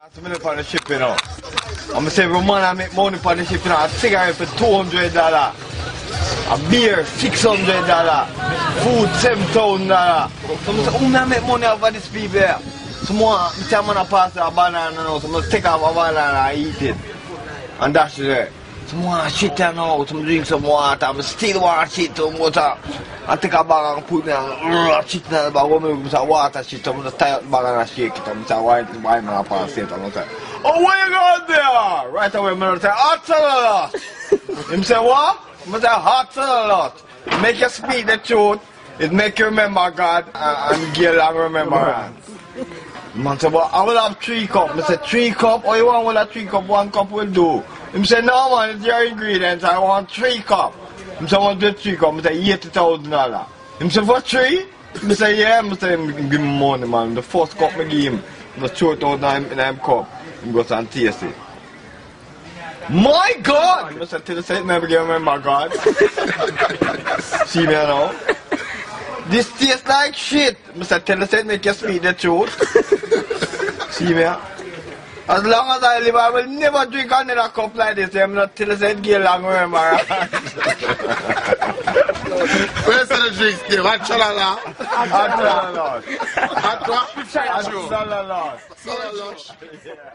That's minute on the ship, you know. I'm gonna say, Roman, I make money on the ship, you know. A cigarette for $200. A beer, $600. Food, $7,000. So I'm say, how me make money over this people? Someone, me tell man pass a banana so I'm gonna take off a banana and eat it. And that's it I'm still want shit, some water. I take a bag and put me and shit in the bag, when me and I shake it, I'm say, why, why man I pass it, I'm gonna say, oh, where you going there? Right away, hot salad. Him say, what? Hot salad. Make you speak the truth, it make you remember God, and, and remember God. Man say, but I will have three cup. I say, three cup? Oh, you want one three cup? One cup will do. Him say, no man, it's your ingredients. I want three cup. Say, I want the three cup. I eighty thousand dollar. Him say, for three? I say, yeah. I say, "Him give me money, man. The first cup I give him, I in him cup. Him goes and taste it. My God! I say, till the never give him my God. See me now? This tastes like shit. Taylor said make you speak the truth. See me? As long as I live, I will never drink another cup like this. I'm not Taylor said get along with eh, my Where's the drinks? Give a chalala. Hot salad. Hot what? Salad. Salad lunch.